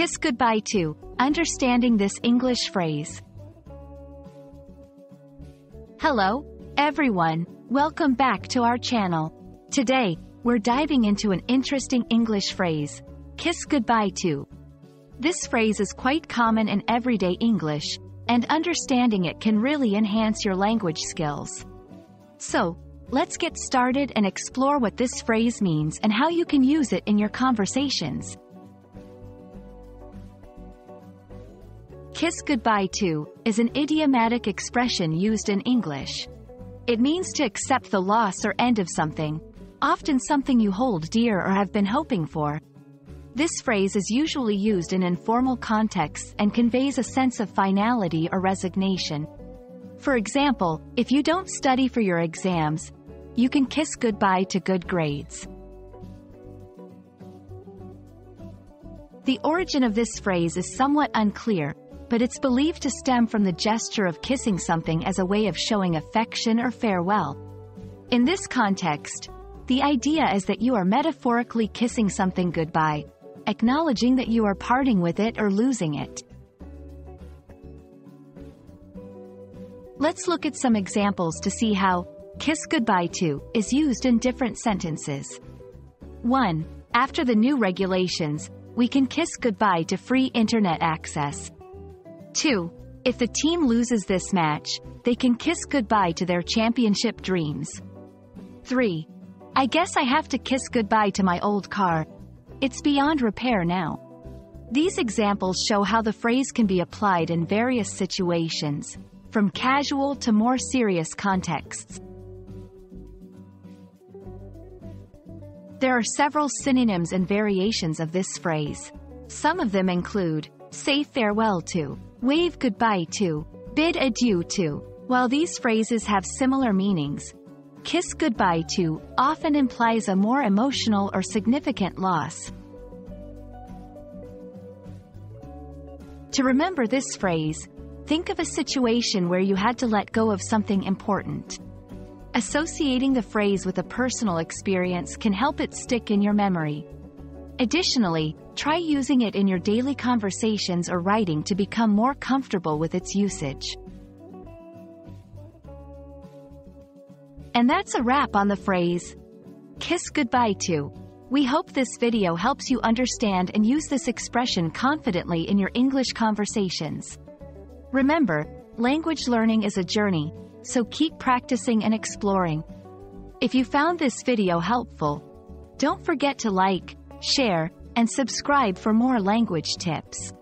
Kiss goodbye to, understanding this English phrase. Hello, everyone. Welcome back to our channel. Today, we're diving into an interesting English phrase, kiss goodbye to. This phrase is quite common in everyday English, and understanding it can really enhance your language skills. So, let's get started and explore what this phrase means and how you can use it in your conversations. Kiss goodbye to is an idiomatic expression used in English. It means to accept the loss or end of something, often something you hold dear or have been hoping for. This phrase is usually used in informal contexts and conveys a sense of finality or resignation. For example, if you don't study for your exams, you can kiss goodbye to good grades. The origin of this phrase is somewhat unclear, but it's believed to stem from the gesture of kissing something as a way of showing affection or farewell. In this context, the idea is that you are metaphorically kissing something goodbye, acknowledging that you are parting with it or losing it. Let's look at some examples to see how kiss goodbye to is used in different sentences. 1. After the new regulations, we can kiss goodbye to free internet access. 2. If the team loses this match, they can kiss goodbye to their championship dreams. 3. I guess I have to kiss goodbye to my old car. It's beyond repair now. These examples show how the phrase can be applied in various situations, from casual to more serious contexts. There are several synonyms and variations of this phrase. Some of them include say farewell to, wave goodbye to, bid adieu to. While these phrases have similar meanings, kiss goodbye to often implies a more emotional or significant loss. To remember this phrase, think of a situation where you had to let go of something important. Associating the phrase with a personal experience can help it stick in your memory. Additionally, try using it in your daily conversations or writing to become more comfortable with its usage. And that's a wrap on the phrase, kiss goodbye to. We hope this video helps you understand and use this expression confidently in your English conversations. Remember, language learning is a journey, so keep practicing and exploring. If you found this video helpful, don't forget to like, share, and subscribe for more language tips.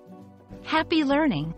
Happy learning!